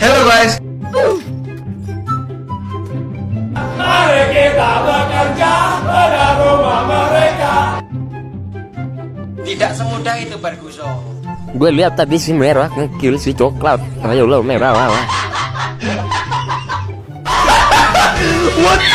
Hello guys. Mari kita bekerja pada rumah mereka. Tidak semudah itu Barguso. Gue lihat tadi si merah ngekill si coklat. Ayo lo merah lah. What